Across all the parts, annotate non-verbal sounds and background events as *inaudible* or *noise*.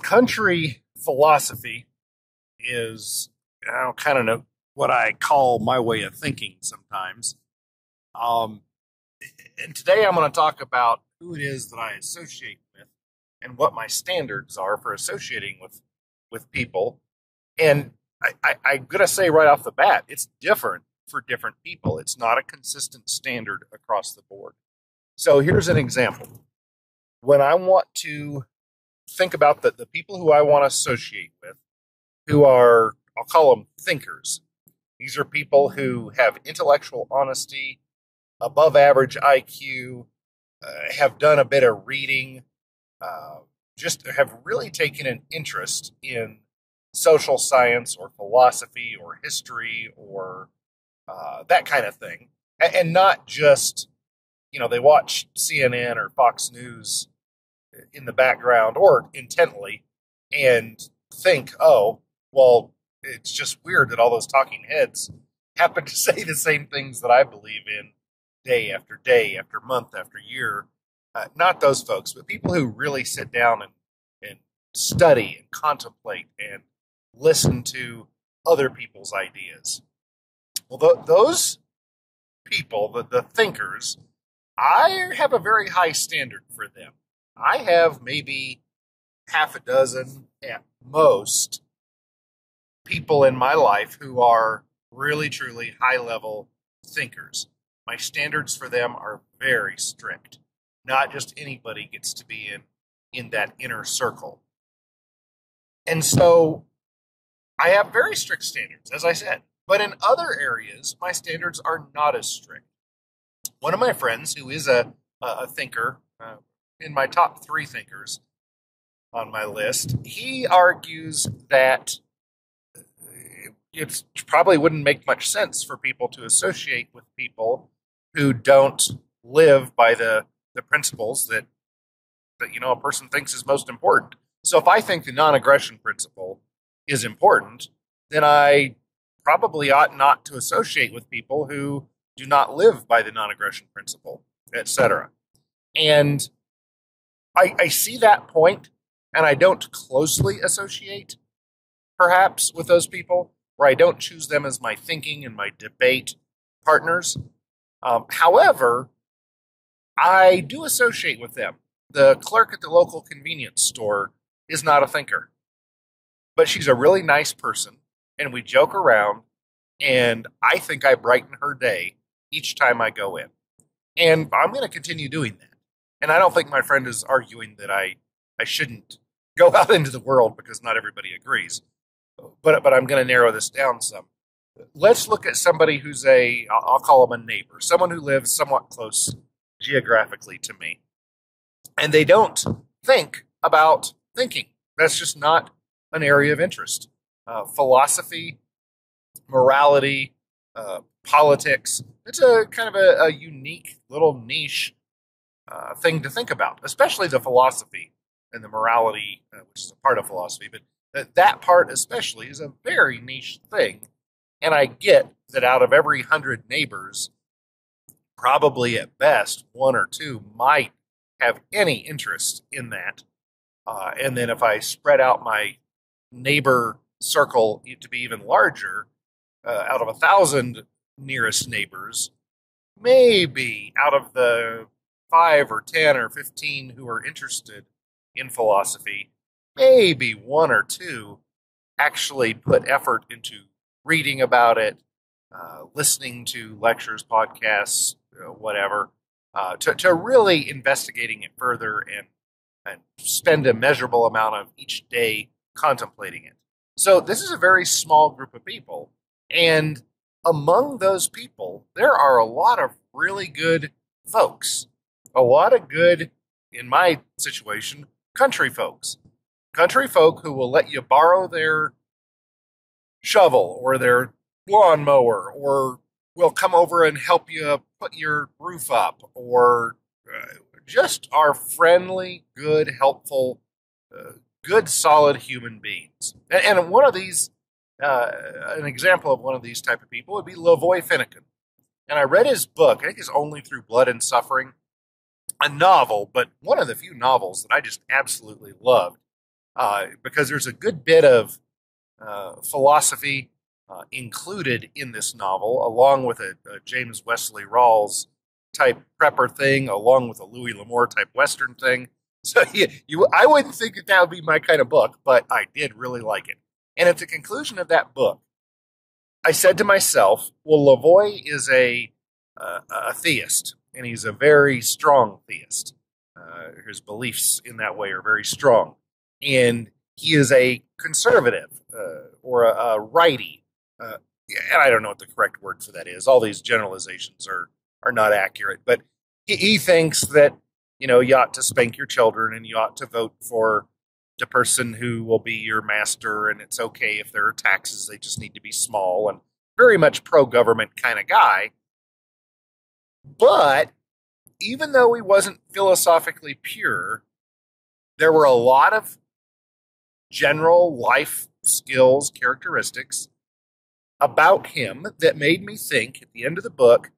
country philosophy is you know, kind of know what I call my way of thinking sometimes. Um, and today I'm going to talk about who it is that I associate with and what my standards are for associating with with people. And I, I, I'm going to say right off the bat, it's different for different people. It's not a consistent standard across the board. So here's an example. When I want to think about the, the people who I want to associate with, who are, I'll call them thinkers. These are people who have intellectual honesty, above average IQ, uh, have done a bit of reading, uh, just have really taken an interest in social science or philosophy or history or uh, that kind of thing, and, and not just you know they watch CNN or Fox News in the background or intently and think, oh, well, it's just weird that all those talking heads *laughs* happen to say the same things that I believe in day after day, after month, after year. Uh, not those folks, but people who really sit down and, and study and contemplate and listen to other people's ideas. Well, th- those people, the, the thinkers, I have a very high standard for them. I have maybe half a dozen at most people in my life who are really, truly high level thinkers. My standards for them are very strict. Not just anybody gets to be in, in that inner circle. And so I have very strict standards, as I said. But in other areas, my standards are not as strict. One of my friends, who is a, a thinker, uh, in my top three thinkers on my list, he argues that it probably wouldn't make much sense for people to associate with people who don't live by the, the principles that that you know a person thinks is most important. So if I think the non-aggression principle is important, then I probably ought not to associate with people who do not live by the non-aggression principle, etc. And I, I see that point, and I don't closely associate, perhaps, with those people, where I don't choose them as my thinking and my debate partners. Um, however, I do associate with them. The clerk at the local convenience store is not a thinker, but she's a really nice person, and we joke around, and I think I brighten her day each time I go in. And I'm going to continue doing that. And I don't think my friend is arguing that I, I shouldn't go *laughs* out into the world because not everybody agrees. But, but I'm going to narrow this down some. Let's look at somebody who's a, I'll call them a neighbor, someone who lives somewhat close geographically to me. And they don't think about thinking. That's just not an area of interest. Uh, philosophy, morality, uh, politics, it's a kind of a, a unique little niche uh, thing to think about, especially the philosophy and the morality, uh, which is a part of philosophy. But that, that part, especially, is a very niche thing. And I get that out of every hundred neighbors, probably at best one or two might have any interest in that. Uh, and then if I spread out my neighbor circle to be even larger, uh, out of a thousand nearest neighbors, maybe out of the five or 10 or 15 who are interested in philosophy, maybe one or two actually put effort into reading about it, uh, listening to lectures, podcasts, uh, whatever, uh, to, to really investigating it further and, and spend a measurable amount of each day contemplating it. So, this is a very small group of people. And among those people, there are a lot of really good folks a lot of good, in my situation, country folks. Country folk who will let you borrow their shovel or their lawnmower or will come over and help you put your roof up or uh, just are friendly, good, helpful, uh, good, solid human beings. And, and one of these, uh, an example of one of these type of people would be Lavoy Finicum. And I read his book, I think it's Only Through Blood and Suffering a novel, but one of the few novels that I just absolutely loved. uh, because there's a good bit of uh, philosophy uh, included in this novel, along with a, a, James Wesley Rawles type prepper thing, along with a Louis L'Amour type Western thing. *laughs* So you, you, I wouldn't think that that would be my kind of book, but I did really like it. And at the conclusion of that book, I said to myself, well, LaVoy is a, uh, a theist, and he's a very strong theist. Uh, his beliefs in that way are very strong. And he is a conservative uh, or a, a righty. Uh, and I don't know what the correct word for that is. All these generalizations are, are not accurate. But he, he thinks that you know, you ought to spank your children and you ought to vote for the person who will be your master and it's okay if there are taxes, they just need to be small and very much pro government kind of guy. But even though he wasn't philosophically pure, there were a lot of general life skills, characteristics about him that made me think at the end of the book,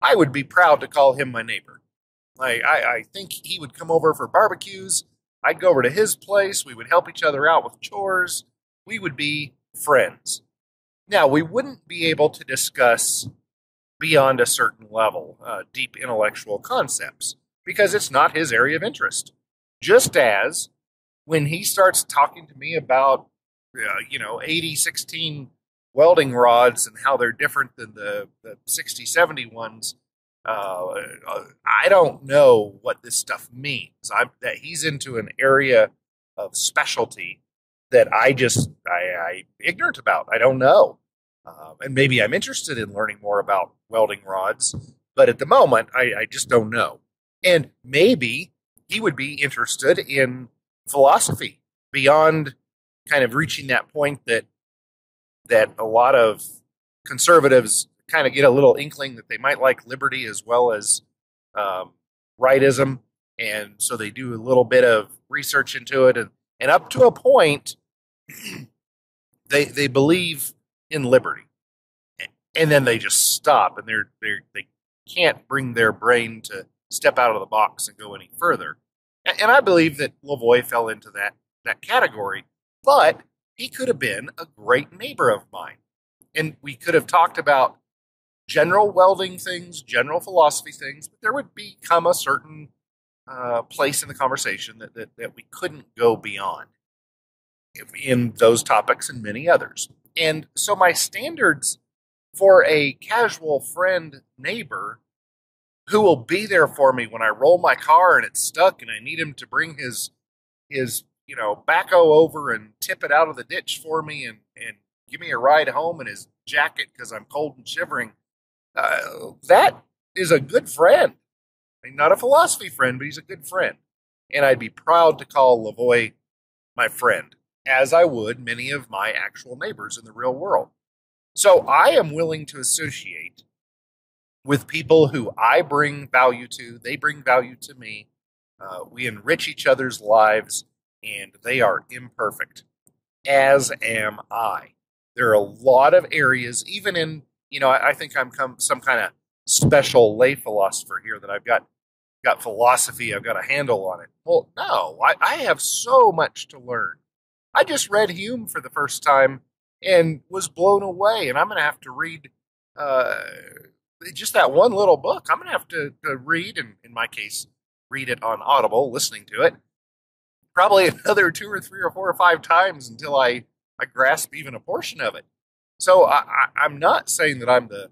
I would be proud to call him my neighbor. Like I, I think he would come over for barbecues. I'd go over to his place. We would help each other out with chores. We would be friends. Now, we wouldn't be able to discuss beyond a certain level uh, deep intellectual concepts because it's not his area of interest. Just as when he starts talking to me about, uh, you know, 80, 16 welding rods and how they're different than the, the 60, 70 ones, uh, I don't know what this stuff means. I'm that he's into an area of specialty that I just I, I ignorant about. I don't know, uh, and maybe I'm interested in learning more about welding rods, but at the moment I, I just don't know. And maybe he would be interested in philosophy beyond kind of reaching that point that that a lot of conservatives kind of get a little inkling that they might like liberty as well as um, rightism, and so they do a little bit of research into it, and and up to a point, *clears throat* they they believe in liberty, and then they just stop, and they're they they can't bring their brain to step out of the box and go any further. And I believe that LaVoy fell into that that category, but he could have been a great neighbor of mine. And we could have talked about general welding things, general philosophy things, but there would become a certain uh, place in the conversation that, that, that we couldn't go beyond in those topics and many others. And so my standards for a casual friend neighbor who will be there for me when I roll my car and it's stuck and I need him to bring his his you know backhoe over and tip it out of the ditch for me and and give me a ride home in his jacket because I'm cold and shivering uh, that is a good friend. I mean, not a philosophy friend, but he's a good friend. And I'd be proud to call LaVoy my friend, as I would many of my actual neighbors in the real world. So I am willing to associate with people who I bring value to, they bring value to me. Uh, we enrich each other's lives, and they are imperfect, as am I. There are a lot of areas, even in you know, I, I think I'm come, some kind of special lay philosopher here that I've got got philosophy, I've got a handle on it. Well, no, I, I have so much to learn. I just read Hume for the first time and was blown away, and I'm going to have to read uh, just that one little book. I'm going to have to, to read, and in my case, read it on Audible, listening to it, probably *laughs* another two or three or four or five times until I, I grasp even a portion of it. So I, am not saying that I'm the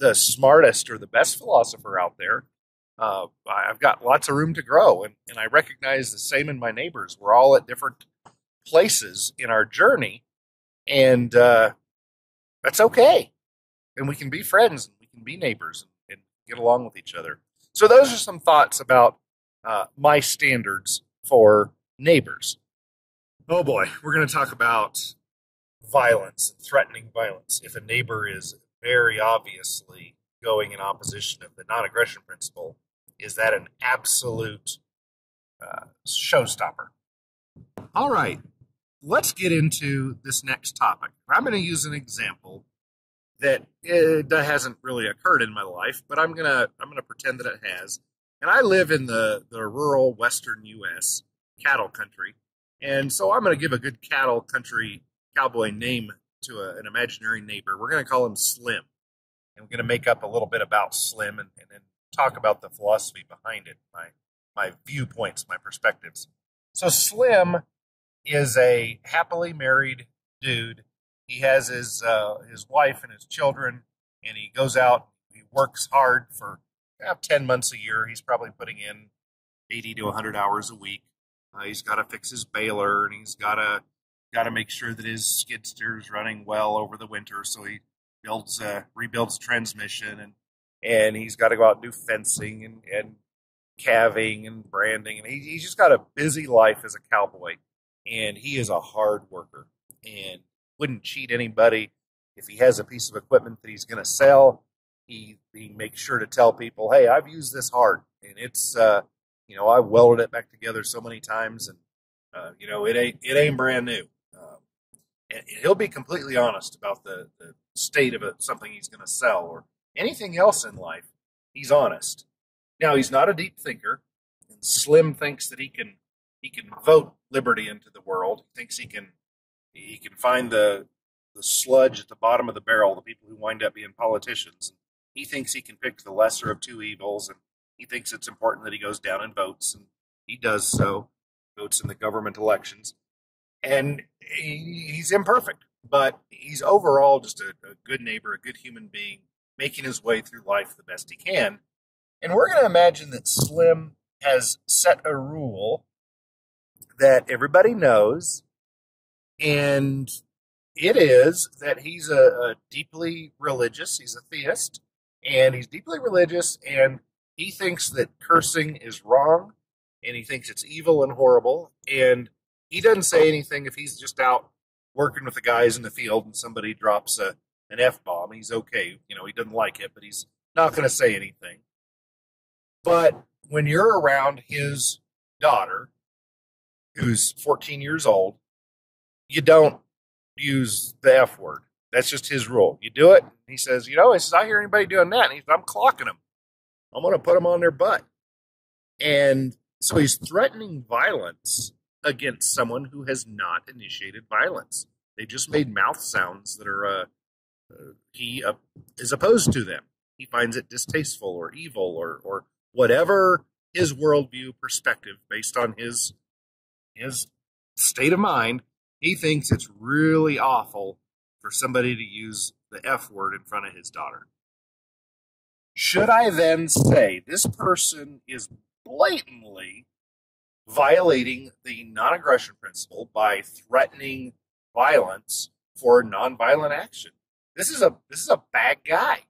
the smartest or the best philosopher out there. Uh, I've got lots of room to grow, and, and I recognize the same in my neighbors. We're all at different places in our journey, and uh, that's okay. And we can be friends, and we can be neighbors, and, and get along with each other. So those are some thoughts about uh, my standards for neighbors. Oh boy, we're going to talk about violence and threatening violence if a neighbor is very obviously going in opposition of the non-aggression principle is that an absolute uh, showstopper all right let's get into this next topic i'm going to use an example that it, that hasn't really occurred in my life but i'm going to i'm going to pretend that it has and i live in the the rural western us cattle country And so I'm going to give a good cattle country cowboy name to a, an imaginary neighbor. We're going to call him Slim. And we're going to make up a little bit about Slim and, and then talk about the philosophy behind it, my, my viewpoints, my perspectives. So Slim is a happily married dude. He has his uh, his wife and his children, and he goes out. He works hard for about ten months a year. He's probably putting in eighty to hundred hours a week. Uh, he's got to fix his baler, and he's got to got to make sure that his skid steer is running well over the winter. So he builds uh, rebuilds transmission, and and he's got to go out and do fencing and and calving and branding, and he, he's just got a busy life as a cowboy and he is a hard worker and wouldn't cheat anybody. If he has a piece of equipment that he's going to sell, he he makes sure to tell people, "Hey, I've used this hard, and it's uh, you know I welded it back together so many times, and uh, you know it ain't it ain't brand new." Um, and he'll be completely honest about the, the state of it, something he's going to sell or anything else in life. He's honest. Now he's not a deep thinker, and Slim thinks that he can he can vote liberty into the world. He thinks he can he can find the the sludge at the bottom of the barrel, the people who wind up being politicians. He thinks he can pick the lesser of two evils, and he thinks it's important that he goes down and votes, and he does so, votes in the government elections. And he, he's imperfect, but he's overall just a, a good neighbor, a good human being, making his way through life the best he can. And we're going to imagine that Slim has set a rule that everybody knows, and it is that he's a, a, deeply religious, he's a theist, and he's deeply religious, and he thinks that cursing is wrong, and he thinks it's evil and horrible, and he doesn't say anything if he's just out working with the guys in the field and somebody drops a an F bomb. He's okay. You know, he doesn't like it, but he's not going to say anything. But when you're around his daughter, who's 14 years old, you don't use the F word. That's just his rule. You do it. He says, you know, he says, I hear anybody doing that. And he says, I'm clocking them. I'm going to put them on their butt. And so he's threatening violence against someone who has not initiated violence. They just made mouth sounds that are, uh, uh, he uh, is opposed to them. He finds it distasteful or evil or, or whatever his worldview perspective based on his his state of mind, he thinks it's really awful for somebody to use the F word in front of his daughter. Should I then say this person is blatantly violating the non aggression principle by threatening violence for nonviolent action? This is a this is a bad guy.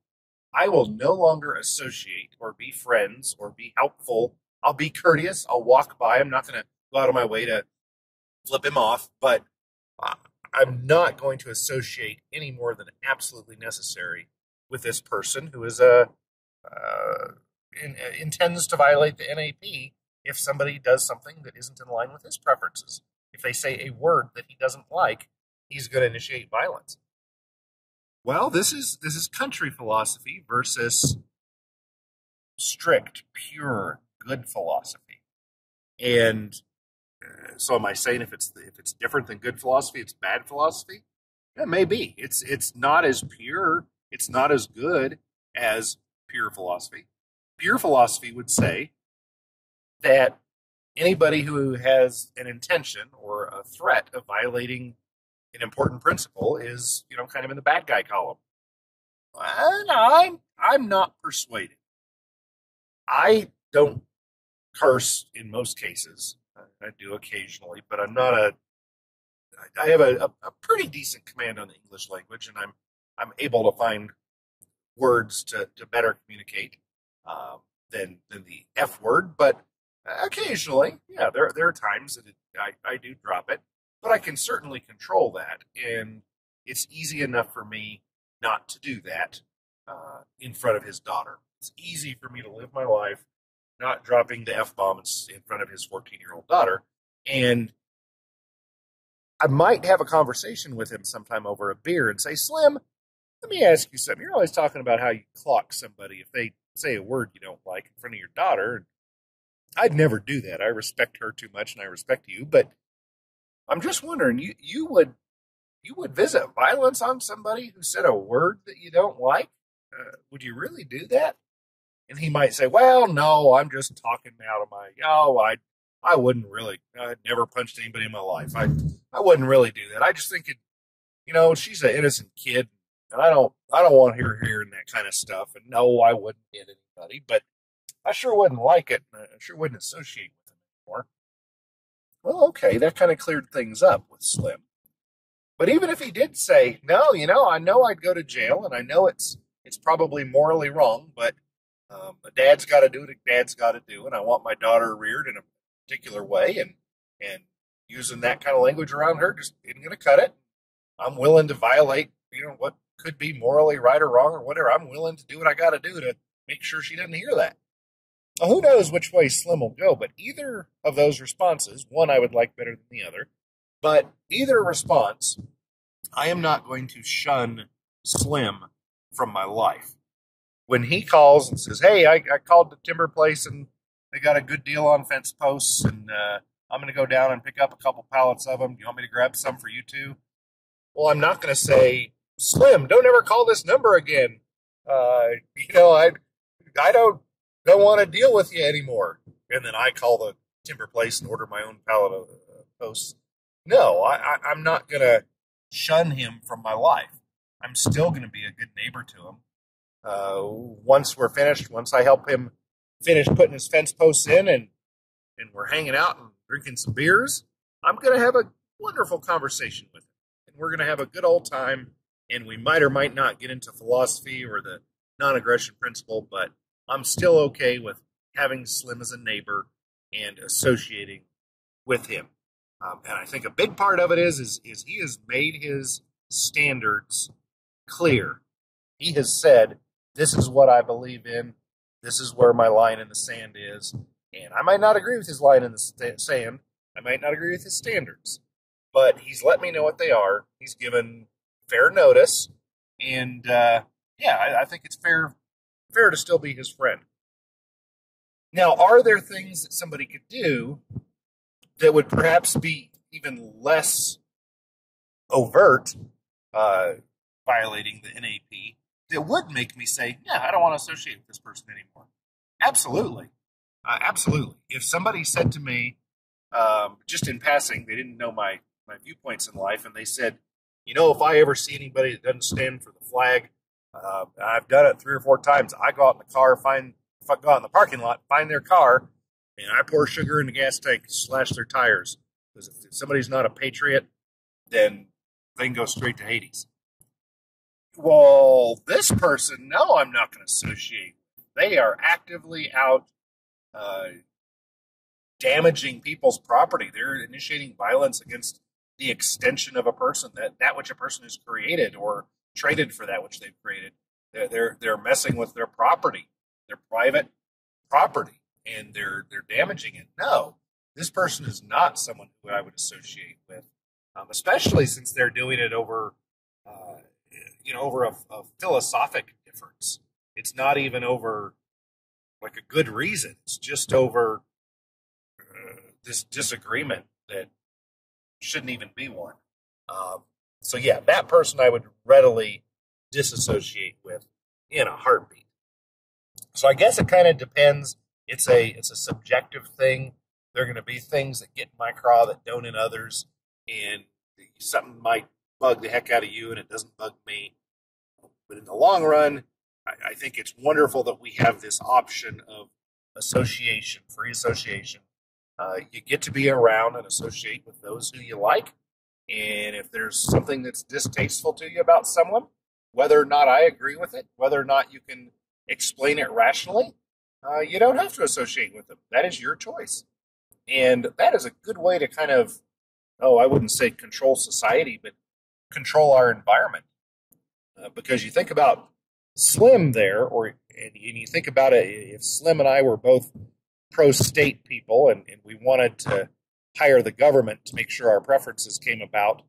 I will no longer associate or be friends or be helpful. I'll be courteous. I'll walk by. I'm not going to go out of my way to flip him off, but I'm not going to associate any more than absolutely necessary with this person who is a uh, in, intends to violate the NAP if somebody does something that isn't in line with his preferences. If they say a word that he doesn't like, he's going to initiate violence. Well, this is this is country philosophy versus strict, pure, good philosophy. And so am I saying if it's if it's different than good philosophy, it's bad philosophy? Yeah, maybe. It's it's not as pure, it's not as good as pure philosophy. Pure philosophy would say that anybody who has an intention or a threat of violating an important principle is, you know, kind of in the bad guy column. And I'm I'm not persuaded. I don't curse in most cases. I do occasionally, but I'm not a. I have a, a, pretty decent command on the English language, and I'm I'm able to find words to, to better communicate um, than than the F word. But occasionally, yeah, there there are times that it, I I do drop it, but I can certainly control that, and it's easy enough for me not to do that uh, in front of his daughter. It's easy for me to live my life not dropping the F bomb in front of his 14 year old daughter. And I might have a conversation with him sometime over a beer and say, Slim, let me ask you something. You're always talking about how you clock somebody if they say a word you don't like in front of your daughter. I'd never do that. I respect her too much and I respect you, but I'm just wondering, you you would you would visit violence on somebody who said a word that you don't like? Uh, would you really do that? And he might say, "Well, no, I'm just talking out of my oh, I I wouldn't really. I'd never punched anybody in my life. I I wouldn't really do that. I just think it, you know, she's an innocent kid, and I don't I don't want her hearing that kind of stuff. And no, I wouldn't hit anybody, but I sure wouldn't like it. I sure wouldn't associate with him anymore. Well, okay, that kind of cleared things up with Slim. But even if he did say, no, you know, I know I'd go to jail, and I know it's it's probably morally wrong, but um, a dad's got to do what dad's got to do, and I want my daughter reared in a particular way, and and using that kind of language around her just isn't going to cut it. I'm willing to violate, you know, what could be morally right or wrong or whatever. I'm willing to do what I got to do to make sure she doesn't hear that. Now, who knows which way Slim will go, but either of those responses, one I would like better than the other, but either response, I am not going to shun Slim from my life. When he calls and says, Hey, I, I called the timber place and they got a good deal on fence posts, and uh, I'm going to go down and pick up a couple pallets of them. Do you want me to grab some for you too? Well, I'm not going to say, Slim, don't ever call this number again. Uh, you know, I, I don't don't want to deal with you anymore. And then I call the timber place and order my own pallet of uh, posts. No, I, I, I'm not going to shun him from my life. I'm still going to be a good neighbor to him. Uh, once we're finished, once I help him finish putting his fence posts in and and we're hanging out and drinking some beers, I'm going to have a wonderful conversation with him. And we're going to have a good old time. And we might or might not get into philosophy or the non aggression principle, but I'm still okay with having Slim as a neighbor and associating with him. Um, and I think a big part of it is, is is he has made his standards clear. He has said, "This is what I believe in. This is where my line in the sand is." And I might not agree with his line in the sand. I might not agree with his standards, but he's let me know what they are. He's given fair notice, and uh, yeah, I, I think it's fair fair to still be his friend. Now, are there things that somebody could do that would perhaps be even less overt, uh, violating the NAP, that would make me say, yeah, I don't want to associate with this person anymore? Absolutely. Uh, absolutely. If somebody said to me, um, just in passing, they didn't know my, my viewpoints in life, and they said, you know, if I ever see anybody that doesn't stand for the flag, uh, I've done it three or four times. I go out in the car, find, go out in the parking lot, find their car, and I pour sugar in the gas tank, slash their tires. Because if somebody's not a patriot, then they can go straight to Hades. Well, this person, no, I'm not going to associate. They are actively out uh, damaging people's property. They're initiating violence against the extension of a person that that which a person has created or traded for that which they've created. They're they're, they're messing with their property, their private property, and they're they're damaging it. No, this person is not someone who I would associate with, um, especially since they're doing it over, uh, you know, over a, a philosophic difference. It's not even over like a good reason. It's just over uh, this disagreement that shouldn't even be one. Um, so yeah, that person I would readily disassociate with in a heartbeat. So I guess it kind of depends. It's a it's a subjective thing. There are going to be things that get in my craw that don't in others, and something might bug the heck out of you, and it doesn't bug me. But in the long run, I, I think it's wonderful that we have this option of association, free association. Uh, you get to be around and associate with those who you like and if there's something that's distasteful to you about someone, whether or not I agree with it, whether or not you can explain it rationally, uh, you don't have to associate with them. That is your choice. And that is a good way to kind of, oh, I wouldn't say control society, but control our environment. Uh, because you think about Slim there, or and you think about it, if Slim and I were both pro state people and, and we wanted to hire the government to make sure our preferences came about.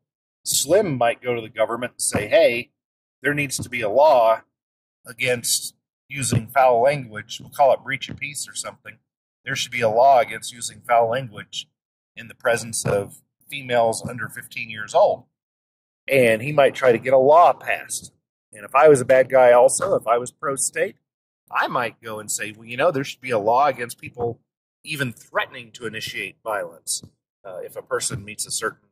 Slim might go to the government and say, hey, there needs to be a law against using foul language. We'll call it breach of peace or something. There should be a law against using foul language in the presence of females under 15 years old. And he might try to get a law passed. And if I was a bad guy, also, if I was pro state, I might go and say, well, you know, there should be a law against people even threatening to initiate violence uh, if a person meets a certain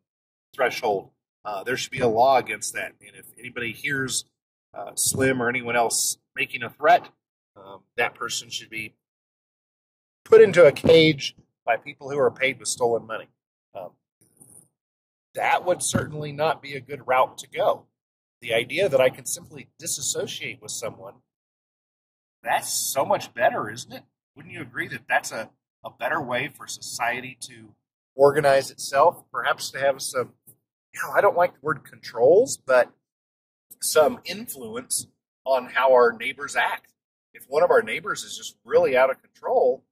threshold. Uh, there should be a law against that. And if anybody hears uh, Slim or anyone else making a threat, um, that person should be put into a cage by people who are paid with stolen money. That would certainly not be a good route to go. The idea that I can simply disassociate with someone, that's so much better, isn't it? Wouldn't you agree that that's a, a better way for society to organize itself? Perhaps to have some, you know, I don't like the word controls, but some influence on how our neighbors act. If one of our neighbors is just really out of control,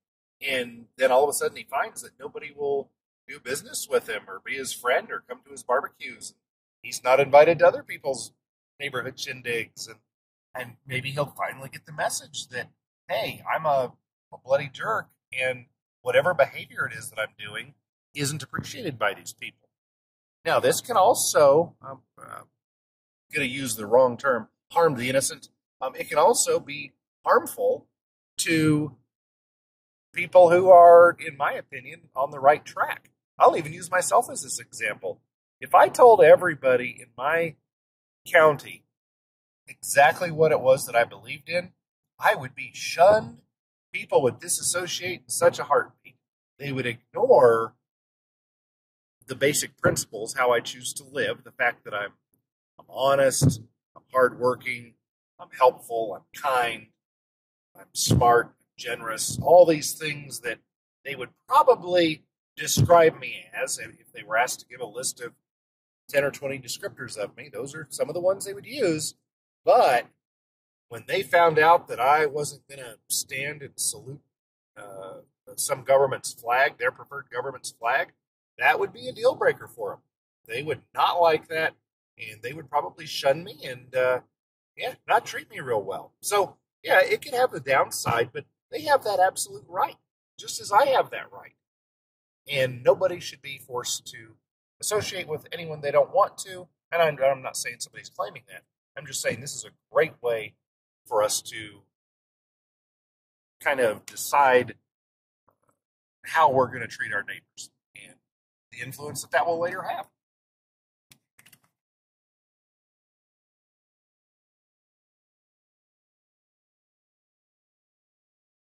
and then all of a sudden he finds that nobody will do business with him or be his friend or come to his barbecues. He's not invited to other people's neighborhood shindigs, and and maybe he'll finally get the message that hey, I'm a, a bloody jerk, and whatever behavior it is that I'm doing isn't appreciated by these people. Now, this can also, I'm uh, going to use the wrong term, harm the innocent. Um, it can also be harmful to people who are, in my opinion, on the right track. I'll even use myself as this example. If I told everybody in my county exactly what it was that I believed in, I would be shunned. People would disassociate in such a heartbeat. They would ignore the basic principles, how I choose to live, the fact that I'm, I'm honest, I'm hardworking, I'm helpful, I'm kind, I'm smart, generous, all these things that they would probably describe me as if they were asked to give a list of 10 or 20 descriptors of me. Those are some of the ones they would use. But when they found out that I wasn't going to stand and salute uh, some government's flag, their preferred government's flag, that would be a deal breaker for them. They would not like that, and they would probably shun me and, uh, yeah, not treat me real well. So, yeah, it can have a downside, but they have that absolute right, just as I have that right. And nobody should be forced to associate with anyone they don't want to. And I'm, I'm not saying somebody's claiming that. I'm just saying this is a great way for us to kind of decide how we're going to treat our neighbors and the influence that that will later have.